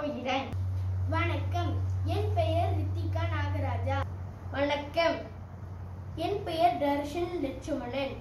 வணக்கம் என் பெயர் கதிரேசன் கோகிரன் வணக்கம். என் பெயர் ரித்திகா நாகராஜா. வணக்கம். என் பெயர் தர்ஷன் லட்சுமணன்.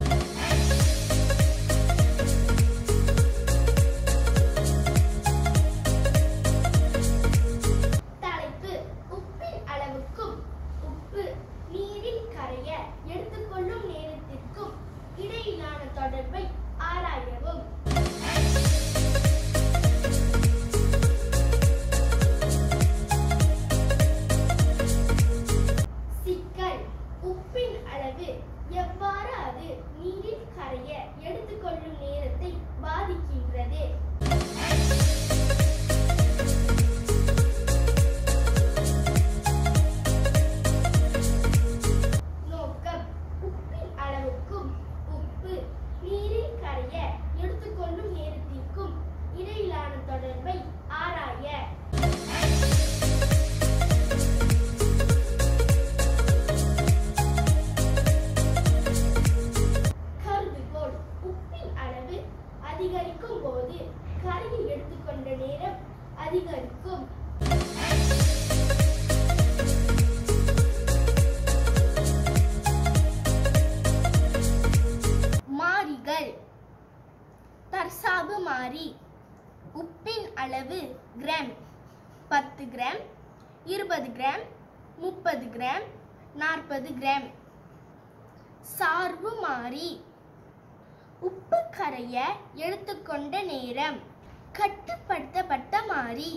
தற்சார்பு மாறி. உப்பின் அளவு கிராம் பத்து கிராம் இருபது கிராம் முப்பது கிராம் நாற்பது கிராம் சார்பு மாறி. உப்பு கரைய எடுத்துக்கொண்ட நேரம் கட்டுப்படுத்தப்பட்ட மாறி.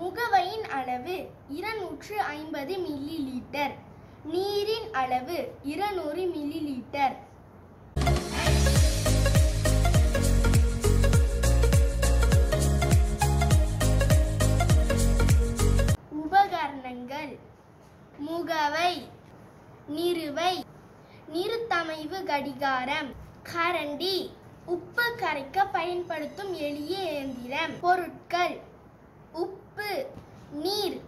முகவையின் அளவு இருநூற்று ஐம்பது மில்லி லிட்டர் நீரின் அளவு இருநூறு மில்லி லிட்டர் நிறுவல் முகவை நிறுவை நிறுத்தமைவு கடிகாரம். கரண்டி உப்பு கரைக்க பயன்படுத்தும் எளிய இயந்திரம். பொருட்கள் உப்பு நீர்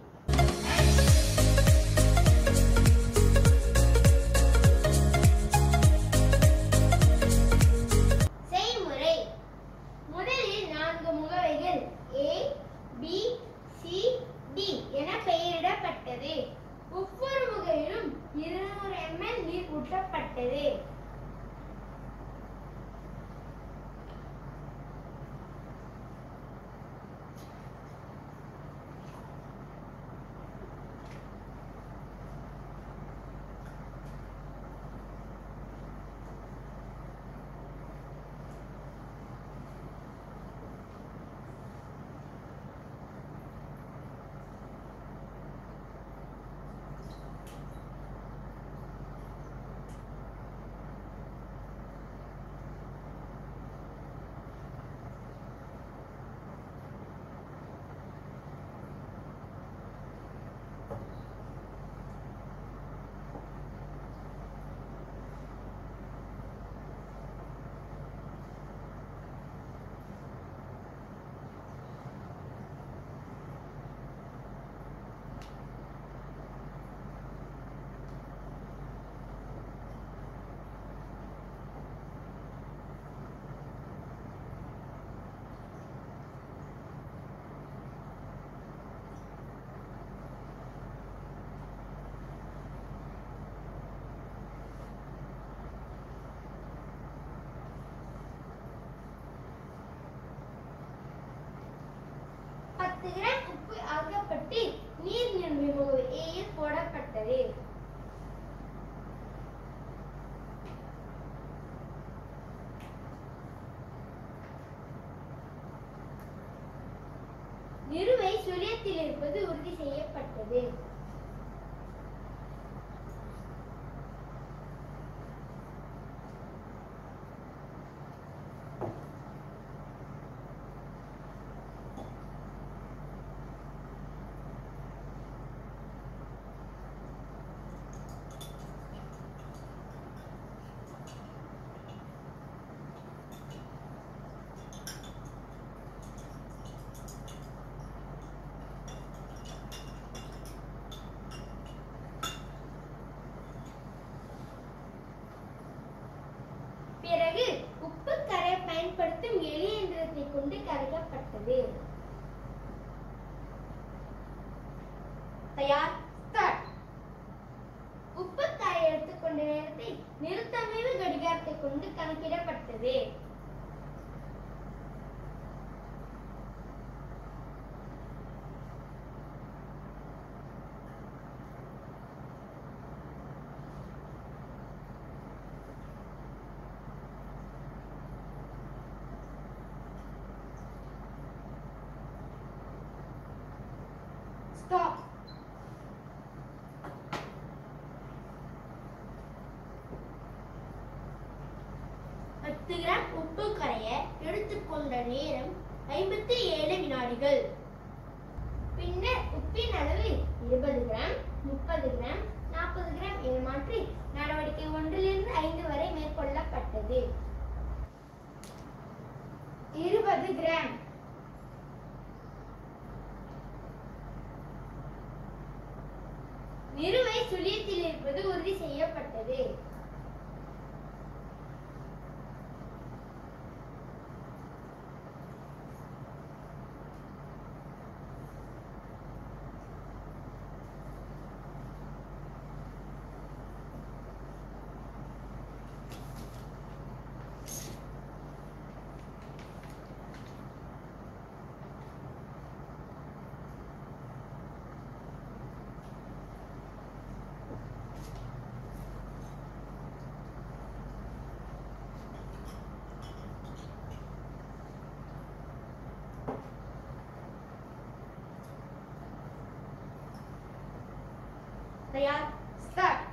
பத்து கிராம் உப்பு ஆக்கப்பட்டு நீர் நிரம்பி முகவு ஏயில் போடப்பட்டது. நிறுவை சுழியத்தில் இருப்பது உறுதி செய்யப்பட்டது. கொண்டு கரைக்கப்பட்டது தயார் உப்பு காய எடுத்துக்கொண்ட நேரத்தை நிறுத்தமைவு கடிகாரத்தை கொண்டு கணக்கிடப்பட்டது. பத்து கிராம் உப்பு கரைய எடுத்துக்கொண்ட நேரம் ஐம்பத்தி ஏழு வினாடிகள். பின்னர் உப்பின் அளவு இருபது கிராம் முப்பது கிராம் நாற்பது கிராம் என மாற்றி நடவடிக்கை ஒன்றிலிருந்து ஐந்து வரை மேற்கொள்ளப்பட்டது. இருபது கிராம். நிறுவை சுழியத்தில் இருப்பது உறுதி செய்யப்பட்டது. தயார் ஸ்டார்ட்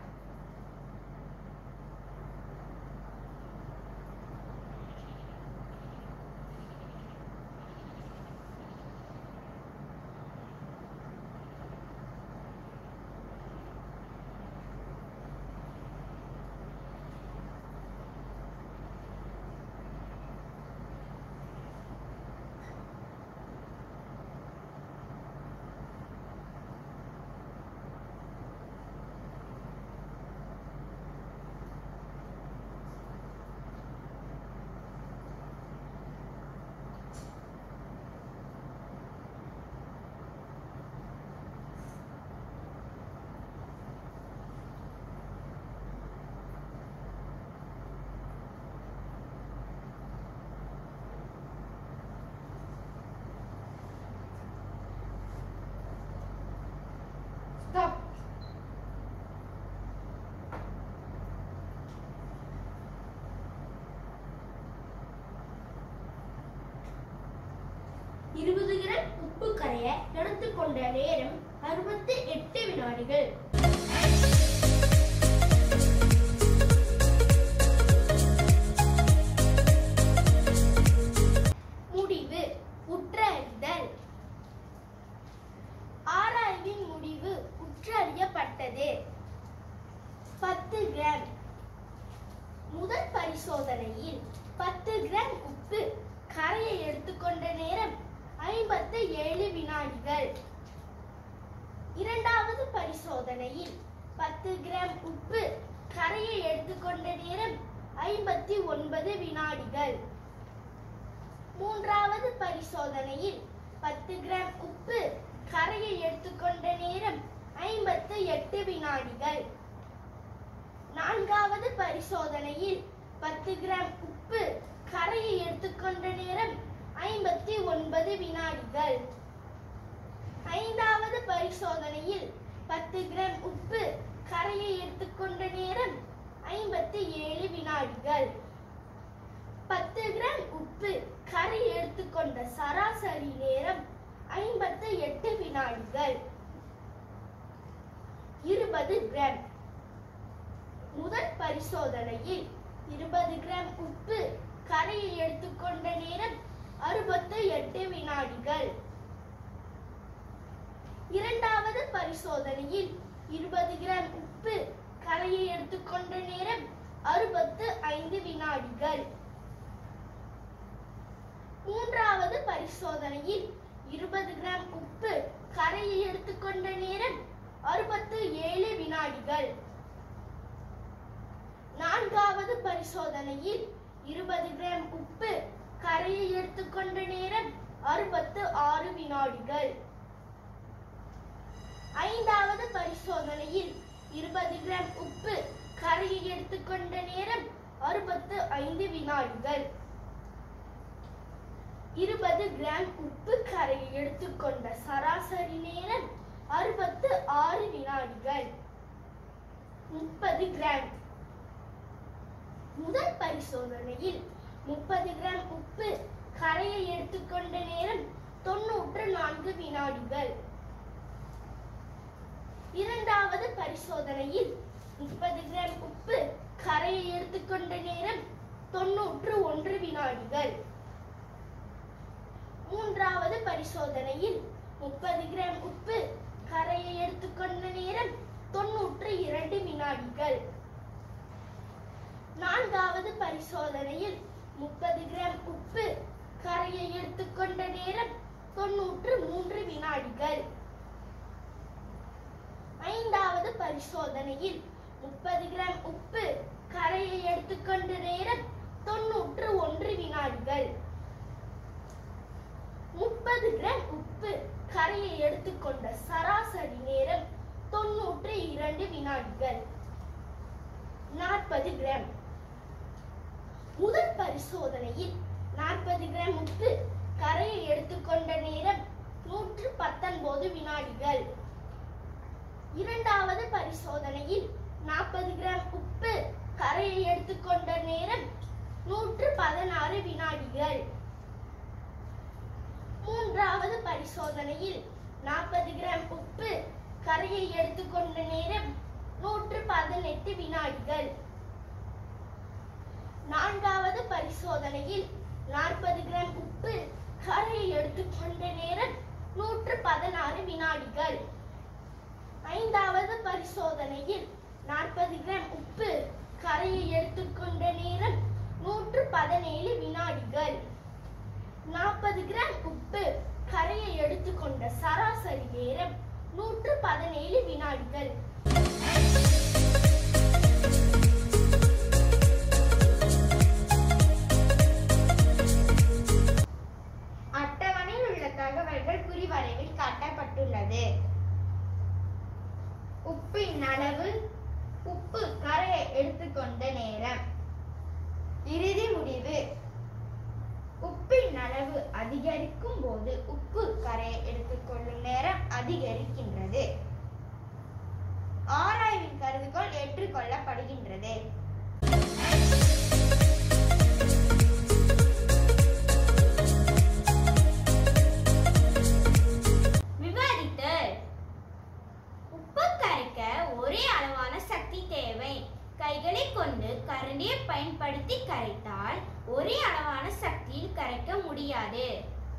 ஸ்டாப் இருபது கிராம் உப்பு கரைய எடுத்துக்கொண்ட நேரம் அறுபத்தி எட்டு வினாடிகள். முடிவு உற்றறிதல். ஆராய்வின் முடிவு உற்றறியப்பட்டது. பத்து கிராம் முதல் பரிசோதனையில் பத்து கிராம் உப்பு கரையை எடுத்துக்கொண்ட நேரம் ஐம்பத்து ஏழு வினாடிகள். இரண்டாவது பரிசோதனையில் பத்து கிராம் உப்பு கரையை எடுத்துக்கொண்ட நேரம் ஐம்பத்தி ஒன்பது வினாடிகள். மூன்றாவது பரிசோதனையில் பத்து கிராம் உப்பு கரையை எடுத்துக்கொண்ட நேரம் ஐம்பத்து எட்டு வினாடிகள். நான்காவது பரிசோதனையில் பத்து கிராம் உப்பு கரையை எடுத்துக்கொண்ட நேரம் ஐம்பத்தி ஒன்பது வினாடிகள். ஐந்தாவது பரிசோதனையில் பத்து கிராம் உப்பு கரையை எடுத்துக்கொண்ட நேரம் ஐம்பத்தி ஏழு வினாடிகள். பத்து கிராம் உப்பு கரை எடுத்துக்கொண்ட சராசரி நேரம் ஐம்பத்து எட்டு வினாடிகள். இருபது கிராம். முதல் பரிசோதனையில் இருபது கிராம் உப்பு கரையை எடுத்துக்கொண்ட நேரம் அறுபத்து எட்டு வினாடிகள். இரண்டாவது பரிசோதனையில் இருபது கிராம் உப்பு கரையை எடுத்துக்கொண்ட நேரம் அறுபத்து ஐந்து வினாடிகள். மூன்றாவது பரிசோதனையில் இருபது கிராம் உப்பு கரையை எடுத்துக்கொண்ட நேரம் அறுபத்து ஏழு வினாடிகள். நான்காவது பரிசோதனையில் இருபது கிராம் உப்பு கரையை எடுத்துக்கொண்ட நேரம் அறுபத்து ஆறு வினாடிகள். ஐந்தாவது பரிசோதனையில் இருபது கிராம் உப்பு கரையை எடுத்துக்கொண்ட நேரம் அறுபத்து ஐந்து வினாடிகள். இருபது கிராம் உப்பு கரையை எடுத்துக்கொண்ட சராசரி நேரம் அறுபத்து ஆறு வினாடிகள். முப்பது கிராம். முதல் பரிசோதனையில் முப்பது கிராம் உப்பு கரையை எடுத்துக்கொண்ட நேரம் தொன்னூற்று நான்கு வினாடிகள். இரண்டாவது பரிசோதனையில் முப்பது கிராம் உப்பு கரையை எடுத்துக்கொண்ட நேரம் தொன்னூற்று ஒன்று வினாடிகள். மூன்றாவது பரிசோதனையில் முப்பது கிராம் உப்பு கரையை எடுத்துக்கொண்ட நேரம் தொன்னூற்று இரண்டு வினாடிகள். நான்காவது பரிசோதனையில் முப்பது கிராம் உப்பு கரையை எடுத்துக்கொண்ட நேரம் தொன்னூற்று மூன்று வினாடிகள். ஐந்தாவது பரிசோதனையில் முப்பது கிராம் உப்பு கரையை எடுத்துக்கொண்ட நேரம் தொன்னூற்று ஒன்று வினாடிகள். முப்பது கிராம் உப்பு கரையை எடுத்துக்கொண்ட சராசரி நேரம் தொன்னூற்று இரண்டு வினாடிகள். நாற்பது கிராம் முதல் பரிசோதனையில் நாற்பது கிராம் உப்பு கரையை எடுத்துக்கொண்ட நேரம் நூற்று பத்தொன்பது வினாடிகள். இரண்டாவது பரிசோதனையில் நாற்பது கிராம் உப்பு கரையை எடுத்துக்கொண்ட நேரம் நூற்று பதினாறு வினாடிகள். மூன்றாவது பரிசோதனையில் நாற்பது கிராம் உப்பு கரையை எடுத்துக்கொண்ட நேரம் நூற்று பதினெட்டு வினாடிகள். நான்காவது பரிசோதனையில் நாற்பது கிராம் உப்பு கரையை எடுத்துக்கொண்ட நேரம் நூற்று பதினாறு வினாடிகள். ஐந்தாவது பரிசோதனையில் நாற்பது கிராம் உப்பு கரையை எடுத்துக்கொண்ட நேரம் நூற்று பதினேழு வினாடிகள். நாற்பது கிராம் உப்பு கரையை எடுத்துக்கொண்ட சராசரி நேரம் நூற்று பதினேழு வினாடிகள். தகவல்கள் காட்டப்பட்டுள்ளது. உப்பின் அளவு உப்பு கரையை எடுத்துக்கொண்ட நேரம். இறுதி முடிவு. உப்பின் அளவு அதிகரிக்கும் போது உப்பு கரையை எடுத்துக்கொள்ளும் நேரம் அதிகரிக்கின்றது. ஆராய்வின் கருதுகோள் ஏற்றுக்கொள்ளப்படுகின்றது. முடியாது.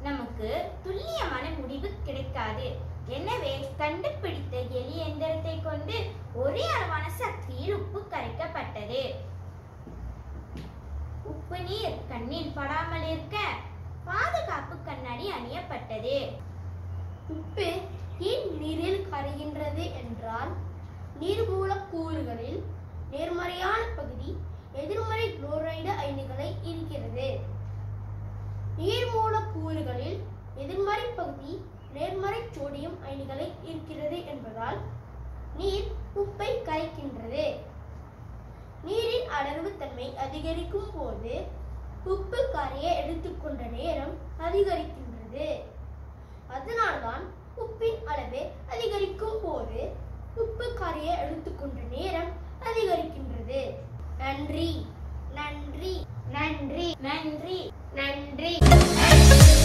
நமக்கு துல்லியமான முடிவு கிடைக்காது. எனவே கண்டுபிடித்த எலி எந்திரத்தை கொண்டு ஒரே அளவான சக்தியில் உப்பு கரைக்கப்பட்டது. உப்பு நீர் கண்ணில் படாமல் இருக்க பாதுகாப்பு கண்ணாடி அணியப்பட்டது. உப்பு ஏன் நீரில் கரைகின்றது என்றால் நீர்மூலக்கூறுகளில் நேர்மறையான பகுதி எதிர்மறை குளோரைடு அயனிகளை இருக்கிறது நீர் மூலக்கூறுகளில் எதிர்மறை பகுதி நேர்மறை சோடியம் அயனிகளை இருக்கிறது என்பதால் நீர் உப்பை கரைக்கின்றது. நீரின் அடர்வுத்தன்மை அதிகரிக்கும் போது உப்பு கரையை எடுத்துக்கொண்ட நேரம் அதிகரிக்கின்றது. அதனால்தான் உப்பின் அளவு அதிகரிக்கும் போது உப்பு கரையை எடுத்துக்கொண்ட நேரம் அதிகரிக்கின்றது. நன்றி. நன்றி. நன்றி. நன்றி. நன்றி.